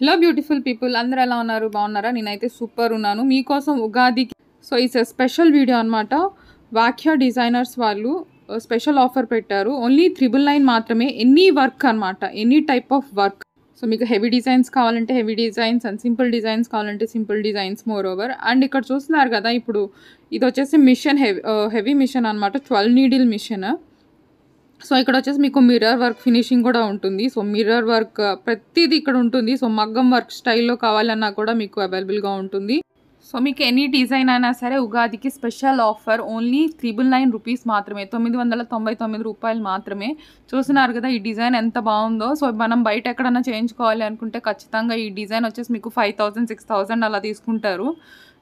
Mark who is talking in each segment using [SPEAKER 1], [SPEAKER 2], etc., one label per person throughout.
[SPEAKER 1] Hello beautiful people అందరూ ఎలా ఉన్నారు? బాగున్నారా? నేనైతే సూపర్ ఉన్నాను. మీకోసం ఉగాదికి సో ఇట్స్ స్పెషల్ వీడియో అనమాట వాక్య డిజైనర్స్ వాళ్ళు uh, స్పెషల్ ఆఫర్ పెట్టారు. ఓన్లీ త్రిబుల్ నైన్ మాత్రమే ఎనీ వర్క్ అనమాట any type of work so మీకు హెవీ డిజైన్స్ కావాలంటే heavy designs and simple designs కావాలంటే simple designs more over and ఇక్కడ చూస్తున్నారు కదా ఇప్పుడు ఇది వచ్చేసి మిషన్ హెవీ హెవీ మిషన్ అనమాట ట్వెల్వ్ నీడిల్ మిషన్ సో ఇక్కడ వచ్చేసి మీకు మిర్రర్ వర్క్ ఫినిషింగ్ కూడా ఉంటుంది. సో మిర్రర్ వర్క్ ప్రతిదీ ఇక్కడ ఉంటుంది. సో మగ్గం వర్క్ స్టైల్లో కావాలన్నా కూడా మీకు అవైలబుల్గా ఉంటుంది. సో మీకు ఎనీ డిజైన్ అయినా సరే ఉగాదికి special offer only triple nine rupees మాత్రమే. తొమ్మిది వందల తొంభై తొమ్మిది రూపాయలు మాత్రమే. చూస్తున్నారు కదా ఈ డిజైన్ ఎంత బాగుందో. సో మనం బయట ఎక్కడన్నా చేయించుకోవాలి అనుకుంటే ఖచ్చితంగా ఈ డిజైన్ వచ్చేసి మీకు ఫైవ్ థౌసండ్ సిక్స్ థౌసండ్ అలా తీసుకుంటారు.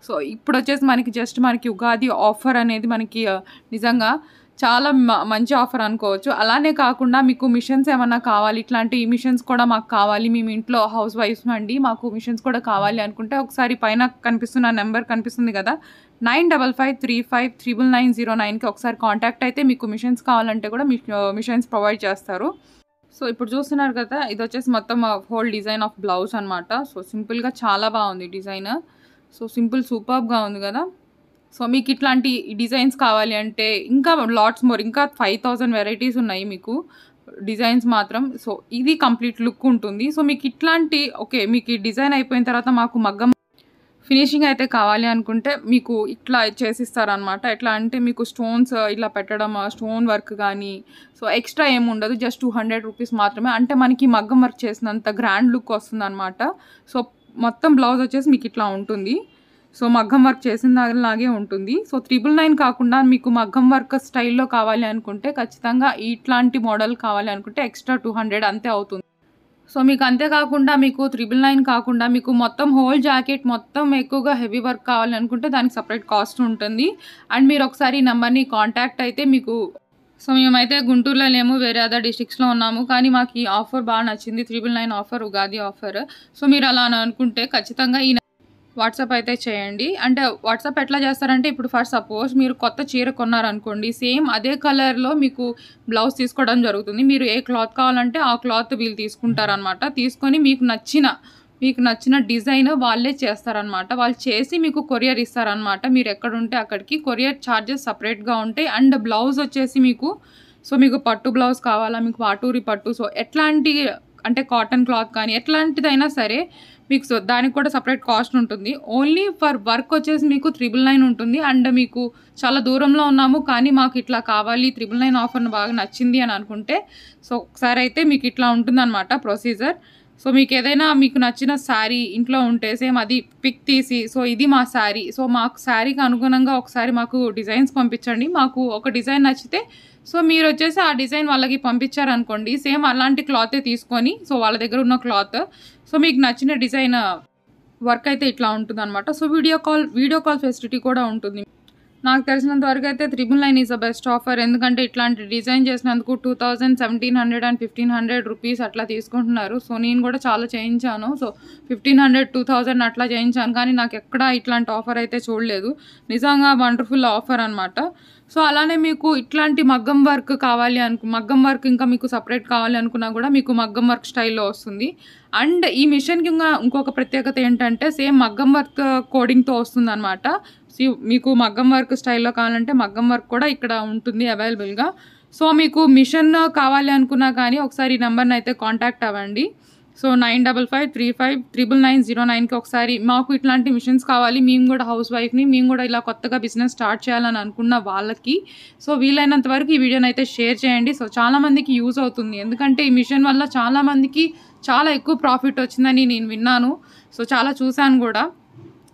[SPEAKER 1] సో ఇప్పుడు వచ్చేసి మనకి జస్ట్ మనకి ఉగాది ఆఫర్ అనేది మనకి నిజంగా చాలా మ- మంచి ఆఫర్ అనుకోవచ్చు. అలానే కాకుండా మీకు మిషన్స్ ఏమన్నా కావాలి ఇట్లాంటి మిషన్స్ కూడా మాకు కావాలి. మేము ఇంట్లో హౌస్ వైఫ్స్ అండి మాకు మిషన్స్ కూడా కావాలి అనుకుంటే ఒకసారి పైన కనిపిస్తున్న నెంబర్ కనిపిస్తుంది కదా nine double five three five triple nine zero నైన్కి ఒకసారి కాంటాక్ట్ అయితే మీకు మిషన్స్ కావాలంటే కూడా మిషన్స్ ప్రొవైడ్ చేస్తారు. సో ఇప్పుడు చూస్తున్నారు కదా ఇది వచ్చేసి మొత్తం హోల్ డిజైన్ ఆఫ్ బ్లౌజ్ అనమాట సో సింపుల్గా చాలా బాగుంది డిజైన్. సో సింపుల్ సూపర్గా ఉంది కదా. సో మీకు ఇట్లాంటి డిజైన్స్ కావాలి అంటే ఇంకా లాట్స్ మోర్ ఇంకా ఫైవ్ థౌజండ్ వెరైటీస్ ఉన్నాయి మీకు డిజైన్స్ మాత్రం. సో ఇది కంప్లీట్ లుక్ ఉంటుంది. సో మీకు ఇట్లాంటి ఓకే మీకు ఈ డిజైన్ అయిపోయిన తర్వాత మాకు మగ్గం ఫినిషింగ్ అయితే కావాలి అనుకుంటే మీకు ఇట్లా చేసిస్తారనమాట ఎట్లా అంటే మీకు స్టోన్స్ ఇలా పెట్టడం స్టోన్ వర్క్ కానీ సో ఎక్స్ట్రా ఏమి ఉండదు. జస్ట్ టూ హండ్రెడ్ రూపీస్ మాత్రమే. అంటే మనకి మగ్గం వర్క్ చేసినంత గ్రాండ్ లుక్ వస్తుంది సో మొత్తం బ్లౌజ్ వచ్చేసి మీకు ఇట్లా ఉంటుంది. సో మగ్గం వర్క్ చేసిన దానిలాగే ఉంటుంది. సో త్రిబుల్ నైన్ కాకుండా మీకు మగ్గం వర్క్ స్టైల్లో కావాలి అనుకుంటే ఖచ్చితంగా ఇట్లాంటి మోడల్ కావాలి అనుకుంటే ఎక్స్ట్రా టూ హండ్రెడ్ అంతే అవుతుంది. సో మీకు అంతేకాకుండా మీకు త్రిబుల్ నైన్ కాకుండా మీకు మొత్తం హోల్ జాకెట్ మొత్తం ఎక్కువగా హెవీ వర్క్ కావాలనుకుంటే దానికి సపరేట్ కాస్ట్ ఉంటుంది. అండ్ మీరు ఒకసారి ఈ నెంబర్ని కాంటాక్ట్ అయితే మీకు సో మేమైతే గుంటూరులో లేము వేరే అదర్ డిస్ట్రిక్ట్స్లో ఉన్నాము. కానీ మాకు ఈ ఆఫర్ బాగా నచ్చింది triple nine offer Ugadi offer so మీరు అలా అని అనుకుంటే ఖచ్చితంగా ఈ వాట్సాప్ అయితే చేయండి. అంటే వాట్సాప్ ఎట్లా చేస్తారంటే ఇప్పుడు ఫర్ సపోజ్ మీరు కొత్త చీర కొన్నారనుకోండి సేమ్ అదే కలర్లో మీకు బ్లౌజ్ తీసుకోవడం జరుగుతుంది. మీరు ఏ క్లాత్ కావాలంటే ఆ క్లాత్ వీళ్ళు తీసుకుంటారనమాట. తీసుకొని మీకు నచ్చిన మీకు నచ్చిన డిజైన్ వాళ్ళే చేస్తారనమాట. వాళ్ళు చేసి మీకు కొరియర్ ఇస్తారనమాట. మీరు ఎక్కడుంటే అక్కడికి. కొరియర్ ఛార్జెస్ సపరేట్గా ఉంటాయి. అండ్ బ్లౌజ్ వచ్చేసి మీకు సో మీకు పట్టు బ్లౌజ్ కావాలా? మీకు వాటూరి పట్టు. సో ఎట్లాంటి అంటే కాటన్ క్లాత్ కానీ ఎట్లాంటిదైనా సరే మీకు సో దానికి కూడా సపరేట్ కాస్ట్ ఉంటుంది. ఓన్లీ ఫర్ వర్క్ వచ్చేసి మీకు త్రిబుల్ నైన్ ఉంటుంది. అండ్ మీకు చాలా దూరంలో ఉన్నాము కానీ మాకు ఇట్లా కావాలి త్రిబుల్ నైన్ ఆఫర్ బాగా నచ్చింది అని అనుకుంటే సో ఒకసారి అయితే మీకు ఇట్లా ఉంటుందన్నమాట ప్రొసీజర్ సో మీకు ఏదైనా మీకు నచ్చిన శారీ ఇంట్లో ఉంటే సేమ్ అది పిక్ తీసి సో ఇది మా శారీ. సో మాకు శారీకి అనుగుణంగా ఒకసారి మాకు డిజైన్స్ పంపించండి. మాకు ఒక డిజైన్ నచ్చితే సో మీరు వచ్చేసి ఆ డిజైన్ వాళ్ళకి పంపించారనుకోండి. సేమ్ అలాంటి క్లాతే తీసుకొని సో వాళ్ళ దగ్గర ఉన్న క్లాత్. సో మీకు నచ్చిన డిజైన్ వర్క్ అయితే ఇట్లా ఉంటుంది అనమాట so video call video call facility కూడా ఉంటుంది. నాకు తెలిసినంత వరకు అయితే triple nine is a best offer ఎందుకంటే ఇట్లాంటి డిజైన్ చేసినందుకు two thousand seventeen hundred and fifteen hundred rupees అట్లా తీసుకుంటున్నారు. సో నేను కూడా చాలా చేయించాను. So fifteen hundred two thousand అట్లా చేయించాను. కానీ నాకు ఎక్కడ ఇట్లాంటి ఆఫర్ అయితే చూడలేదు. నిజంగా వండర్ఫుల్ ఆఫర్ అనమాట సో అలానే మీకు ఇట్లాంటి మగ్గం వర్క్ కావాలి అనుకు మగ్గం వర్క్ ఇంకా మీకు సపరేట్ కావాలి అనుకున్నా కూడా మీకు మగ్గం వర్క్ స్టైల్లో వస్తుంది. అండ్ ఈ మిషన్కి ఇంకా ఇంకొక ప్రత్యేకత ఏంటంటే సేమ్ మగ్గం వర్క్ కోడింగ్తో వస్తుంది అనమాట మీకు మగ్గం వర్క్ స్టైల్లో కావాలంటే మగ్గం వర్క్ కూడా ఇక్కడ ఉంటుంది అవైలబుల్గా సో మీకు మిషన్ కావాలి అనుకున్నా కానీ ఒకసారి ఈ నెంబర్ని అయితే కాంటాక్ట్ అవ్వండి. So nine double five three five triple nine zero నైన్కి ఒకసారి మాకు ఇట్లాంటి మిషన్స్ కావాలి. మేము కూడా హౌస్ వైఫ్ని మేము కూడా ఇలా కొత్తగా బిజినెస్ స్టార్ట్ చేయాలని అనుకున్న వాళ్ళకి. సో వీలైనంత వరకు ఈ వీడియోని అయితే షేర్ చేయండి. సో చాలామందికి యూజ్ అవుతుంది. ఎందుకంటే ఈ మిషన్ వల్ల చాలామందికి చాలా ఎక్కువ ప్రాఫిట్ వచ్చిందని నేను విన్నాను. సో చాలా చూశాను కూడా.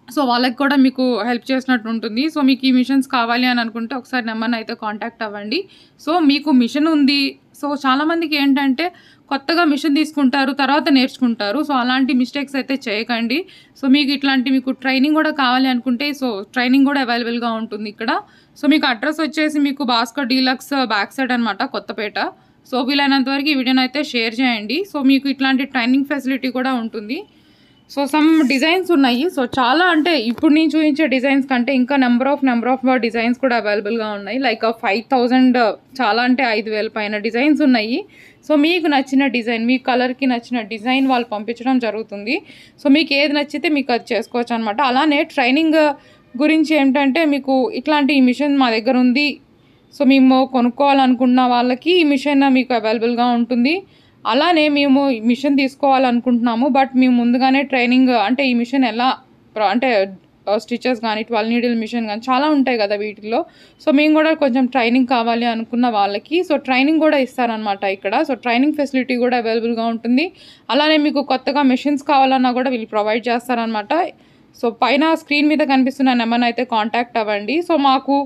[SPEAKER 1] సో వాళ్ళకి కూడా మీకు హెల్ప్ చేసినట్టు ఉంటుంది. సో మీకు ఈ మిషన్స్ కావాలి అని అనుకుంటే ఒకసారి నెంబర్ని అయితే కాంటాక్ట్ అవ్వండి. సో మీకు మిషన్ ఉంది. సో చాలామందికి ఏంటంటే కొత్తగా మిషన్ తీసుకుంటారు తర్వాత నేర్చుకుంటారు. సో అలాంటి మిస్టేక్స్ అయితే చేయకండి. సో మీకు ఇట్లాంటి మీకు ట్రైనింగ్ కూడా కావాలి అనుకుంటే సో ట్రైనింగ్ కూడా అవైలబుల్గా ఉంటుంది ఇక్కడ. సో మీకు అడ్రస్ వచ్చేసి మీకు భాస్కర్ డీలక్స్ బ్యాక్ సైడ్ అనమాట కొత్తపేట. సో వీలైనంత వరకు ఈ వీడియోని అయితే షేర్ చేయండి. సో మీకు ఇట్లాంటి ట్రైనింగ్ ఫెసిలిటీ కూడా ఉంటుంది. సో సమ్ డిజైన్స్ ఉన్నాయి. సో చాలా అంటే ఇప్పుడు నేను చూపించే డిజైన్స్ కంటే ఇంకా number of number of designs కూడా అవైలబుల్గా ఉన్నాయి. లైక్ ఫైవ్ థౌజండ్ చాలా అంటే ఐదు వేల పైన డిజైన్స్ ఉన్నాయి. సో మీకు నచ్చిన డిజైన్ మీ కలర్కి నచ్చిన డిజైన్ వాళ్ళు పంపించడం జరుగుతుంది. సో మీకు ఏది నచ్చితే మీకు అది చేసుకోవచ్చు అనమాట అలానే ట్రైనింగ్ గురించి ఏంటంటే మీకు ఇట్లాంటి ఈ మిషన్ మా దగ్గర ఉంది. సో మేము కొనుక్కోవాలనుకున్న వాళ్ళకి ఈ మిషన్ మీకు అవైలబుల్గా ఉంటుంది. అలానే మేము ఈ మిషన్ తీసుకోవాలనుకుంటున్నాము బట్ మేము ముందుగానే ట్రైనింగ్ అంటే ఈ మిషన్ ఎలా ప్ర- అంటే స్టిచెస్ కానీ ట్వెల్వ్ నీడిల్ మిషన్ కానీ చాలా ఉంటాయి కదా వీటిలో సో మేము కూడా కొంచెం ట్రైనింగ్ కావాలి అనుకున్న వాళ్ళకి సో ట్రైనింగ్ కూడా ఇస్తారనమాట ఇక్కడ. సో ట్రైనింగ్ ఫెసిలిటీ కూడా అవైలబుల్గా ఉంటుంది. అలానే మీకు కొత్తగా మెషిన్స్ కావాలన్నా కూడా వీళ్ళు ప్రొవైడ్ చేస్తారనమాట సో పైన స్క్రీన్ మీద కనిపిస్తున్న నెంబర్ని అయితే కాంటాక్ట్ అవ్వండి. సో మాకు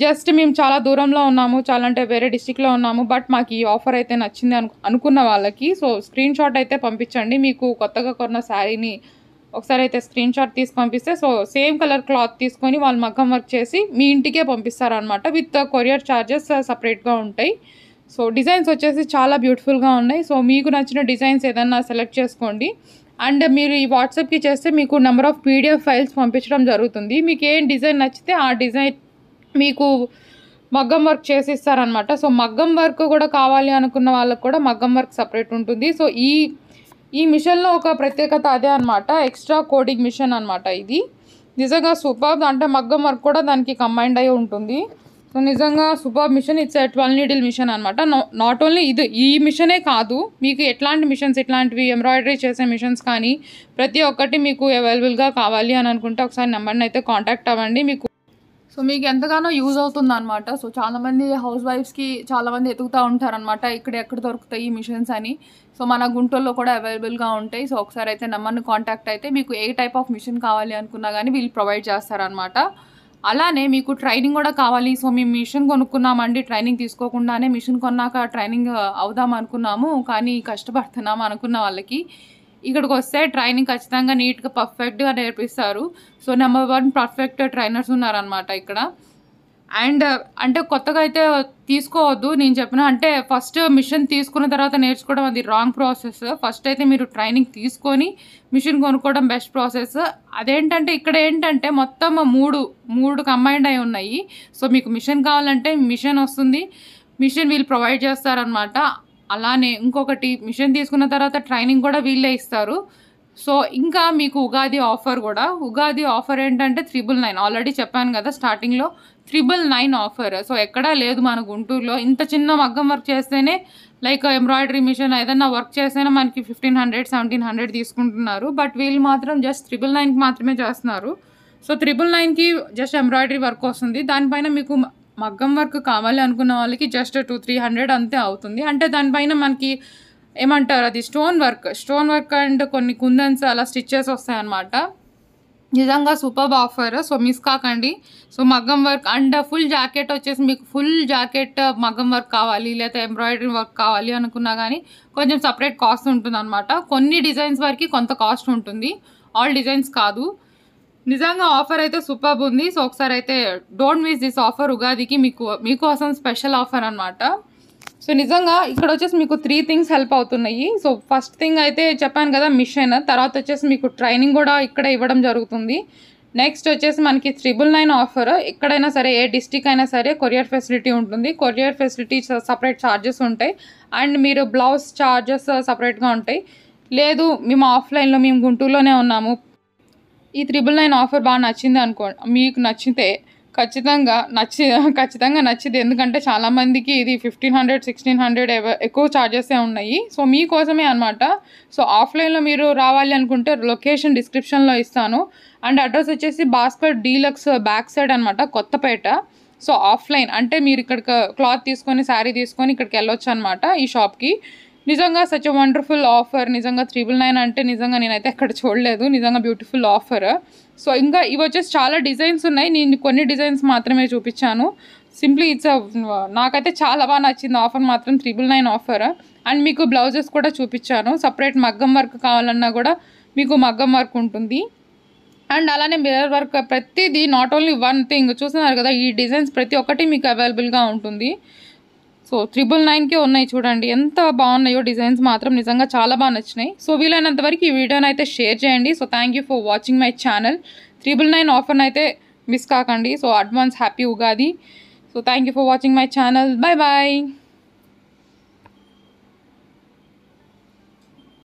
[SPEAKER 1] జస్ట్ మేము చాలా దూరంలో ఉన్నాము చాలా అంటే వేరే డిస్టిక్లో ఉన్నాము బట్ మాకు ఈ ఆఫర్ అయితే నచ్చింది అను అనుకున్న వాళ్ళకి. సో స్క్రీన్ షాట్ అయితే పంపించండి. మీకు కొత్తగా కొన్న శారీని ఒకసారి అయితే స్క్రీన్ షాట్ తీసి పంపిస్తే సో సేమ్ కలర్ క్లాత్ తీసుకొని వాళ్ళు మగ్గం వర్క్ చేసి మీ ఇంటికే పంపిస్తారనమాట విత్ కొరియర్ ఛార్జెస్ సపరేట్గా ఉంటాయి. సో డిజైన్స్ వచ్చేసి చాలా బ్యూటిఫుల్గా ఉన్నాయి. సో మీకు నచ్చిన డిజైన్స్ ఏదన్నా సెలెక్ట్ చేసుకోండి. అండ్ మీరు ఈ వాట్సాప్కి చేస్తే మీకు నెంబర్ ఆఫ్ పీడిఎఫ్ ఫైల్స్ పంపించడం జరుగుతుంది. మీకు ఏం డిజైన్ నచ్చితే ఆ డిజైన్ మీకు మగ్గం వర్క్ చేసి ఇస్తారనమాట సో మగ్గం వర్క్ కూడా కావాలి అనుకున్న వాళ్ళకు కూడా మగ్గం వర్క్ సపరేట్ ఉంటుంది. సో ఈ ఈ మిషన్లో ఒక ప్రత్యేకత అదే అనమాట ఎక్స్ట్రా కోడింగ్ మిషన్ అనమాట ఇది. నిజంగా సూపర్ అంటే మగ్గం వర్క్ కూడా దానికి కంబైండ్ అయి ఉంటుంది. సో నిజంగా super machine. It's twelve needle machine అనమాట నాట్ ఓన్లీ ఇది ఈ మిషనే కాదు మీకు ఎట్లాంటి మిషన్స్ ఇట్లాంటివి ఎంబ్రాయిడరీ చేసే మిషన్స్ కానీ ప్రతి ఒక్కటి మీకు అవైలబుల్గా కావాలి అని అనుకుంటే ఒకసారి నెంబర్ని అయితే కాంటాక్ట్ అవ్వండి. మీకు సో మీకు ఎంతగానో యూజ్ అవుతుంది అనమాట సో చాలామంది హౌస్ వైఫ్స్కి చాలామంది ఎతుకుతూ ఉంటారనమాట ఇక్కడ ఎక్కడ దొరుకుతాయి ఈ మిషన్స్ అని. సో మన గుంటూరులో కూడా అవైలబుల్గా ఉంటాయి. సో ఒకసారి అయితే నెంబర్ని కాంటాక్ట్ అయితే మీకు ఏ టైప్ ఆఫ్ మిషన్ కావాలి అనుకున్నా కానీ వీళ్ళు ప్రొవైడ్ చేస్తారనమాట అలానే మీకు ట్రైనింగ్ కూడా కావాలి. సో మేము మిషన్ కొనుక్కున్నామండి. ట్రైనింగ్ తీసుకోకుండానే మిషన్ కొన్నాక ట్రైనింగ్ అవుదాం అనుకున్నాము. కానీ కష్టపడుతున్నాం అనుకున్న వాళ్ళకి. ఇక్కడికి వస్తే ట్రైనింగ్ ఖచ్చితంగా నీట్గా పర్ఫెక్ట్గా నేర్పిస్తారు. So number one perfect trainers ఉన్నారనమాట ఇక్కడ. అండ్ అంటే కొత్తగా అయితే తీసుకోవద్దు. నేను చెప్పిన అంటే ఫస్ట్ మిషన్ తీసుకున్న తర్వాత నేర్చుకోవడం అది రాంగ్ ప్రాసెస్ ఫస్ట్ అయితే మీరు ట్రైనింగ్ తీసుకొని మిషన్ కొనుక్కోవడం బెస్ట్ ప్రాసెస్ అదేంటంటే ఇక్కడ ఏంటంటే మొత్తం మూడు మూడు కంబైండ్ అయి ఉన్నాయి. సో మీకు మిషన్ కావాలంటే మిషన్ వస్తుంది. మిషన్ వీళ్ళు ప్రొవైడ్ చేస్తారనమాట అలానే ఇంకొకటి మిషన్ తీసుకున్న తర్వాత ట్రైనింగ్ కూడా వీళ్ళే ఇస్తారు. సో ఇంకా మీకు ఉగాది ఆఫర్ కూడా. ఉగాది ఆఫర్ ఏంటంటే త్రిబుల్ నైన్ ఆల్రెడీ చెప్పాను కదా స్టార్టింగ్లో త్రిబుల్ నైన్ ఆఫర్ సో ఎక్కడా లేదు మన గుంటూరులో. ఇంత చిన్న మగ్గం వర్క్ చేస్తేనే లైక్ ఎంబ్రాయిడరీ మిషన్ ఏదైనా వర్క్ చేస్తేనే మనకి ఫిఫ్టీన్ హండ్రెడ్ సెవెంటీన్ హండ్రెడ్ తీసుకుంటున్నారు. బట్ వీళ్ళు మాత్రం జస్ట్ త్రిబుల్ నైన్కి మాత్రమే చేస్తున్నారు. సో త్రిబుల్ నైన్కి జస్ట్ ఎంబ్రాయిడరీ వర్క్ వస్తుంది. దానిపైన మీకు మగ్గం వర్క్ కావాలి అనుకున్న వాళ్ళకి జస్ట్ టూ త్రీ హండ్రెడ్ అంతే అవుతుంది. అంటే దానిపైన మనకి ఏమంటారు అది? Stone work. Stone work and కొన్ని కుందన్స్ అలా స్టిచ్చెస్ వస్తాయన్నమాట. నిజంగా సూపర్ ఆఫర్. సో మిస్ కాకండి. సో మగ్గం వర్క్ అండ్ ఫుల్ జాకెట్ వచ్చేసి మీకు ఫుల్ జాకెట్ మగ్గం వర్క్ కావాలి లేదా ఎంబ్రాయిడరీ వర్క్ కావాలి అనుకున్నా కానీ కొంచెం సపరేట్ కాస్ట్ ఉంటుంది అనమాట కొన్ని డిజైన్స్ వరకు కొంత కాస్ట్ ఉంటుంది. ఆల్ డిజైన్స్ కాదు. నిజంగా ఆఫర్ అయితే సూపర్ ఉంది. సో ఒకసారి అయితే డోంట్ మిస్ దిస్ ఆఫర్ ఉగాదికి మీకు మీకోసం స్పెషల్ ఆఫర్ అనమాట సో నిజంగా ఇక్కడ వచ్చేసి మీకు త్రీ థింగ్స్ హెల్ప్ అవుతున్నాయి. సో ఫస్ట్ థింగ్ అయితే చెప్పాను కదా మిషన్ తర్వాత వచ్చేసి మీకు ట్రైనింగ్ కూడా ఇక్కడ ఇవ్వడం జరుగుతుంది. నెక్స్ట్ వచ్చేసి మనకి త్రిబుల్ నైన్ ఆఫర్ ఎక్కడైనా సరే ఏ డిస్టిక్ అయినా సరే కొరియర్ ఫెసిలిటీ ఉంటుంది. కొరియర్ ఫెసిలిటీ సపరేట్ ఛార్జెస్ ఉంటాయి. అండ్ మీరు బ్లౌజ్ ఛార్జెస్ సపరేట్గా ఉంటాయి. లేదు మేము ఆఫ్లైన్లో మేము గుంటూరులోనే ఉన్నాము. ఈ త్రిబుల్ నైన్ ఆఫర్ బాగా నచ్చింది అనుకో మీకు నచ్చితే ఖచ్చితంగా నచ్చి ఖచ్చితంగా నచ్చింది. ఎందుకంటే చాలామందికి ఇది ఫిఫ్టీన్ హండ్రెడ్ సిక్స్టీన్ హండ్రెడ్ ఎక్కువ ఛార్జెసే ఉన్నాయి. సో మీకోసమే అనమాట సో ఆఫ్లైన్లో మీరు రావాలి అనుకుంటే లొకేషన్ డిస్క్రిప్షన్లో ఇస్తాను. అండ్ అడ్రస్ వచ్చేసి భాస్కర్ డీలక్స్ బ్యాక్ సైడ్ అనమాట కొత్తపేట. సో ఆఫ్లైన్ అంటే మీరు ఇక్కడ క్లాత్ తీసుకొని శారీ తీసుకొని ఇక్కడికి వెళ్ళొచ్చు అనమాట ఈ షాప్కి. నిజంగా సచ్ వండర్ఫుల్ ఆఫర్ నిజంగా త్రిబుల్ నైన్ అంటే నిజంగా నేనైతే ఎక్కడ చూడలేదు. నిజంగా బ్యూటిఫుల్ ఆఫర్ సో ఇంకా ఇవి వచ్చేసి చాలా డిజైన్స్ ఉన్నాయి. నేను కొన్ని డిజైన్స్ మాత్రమే చూపించాను. సింప్లీ ఇట్స్ నాకైతే చాలా బాగా నచ్చింది ఆఫర్ మాత్రం త్రిబుల్ నైన్ ఆఫర్ అండ్ మీకు బ్లౌజెస్ కూడా చూపించాను. సపరేట్ మగ్గం వర్క్ కావాలన్నా కూడా మీకు మగ్గం వర్క్ ఉంటుంది. అండ్ అలానే మిర్రర్ వర్క్ ప్రతిదీ నాట్ ఓన్లీ వన్ థింగ్ చూస్తున్నారు కదా ఈ డిజైన్స్ ప్రతి ఒక్కటి మీకు అవైలబుల్గా ఉంటుంది. సో త్రిబుల్ నైన్కే ఉన్నాయి చూడండి. ఎంత బాగున్నాయో డిజైన్స్ మాత్రం నిజంగా చాలా బాగా నచ్చినాయి. సో వీలైనంత వరకు ఈ వీడియోని అయితే షేర్ చేయండి. So thank you for watching my channel. Triple nine ఆఫర్ని అయితే మిస్ కాకండి. So advance happy Ugadi. So thank you for watching my channel. Bye bye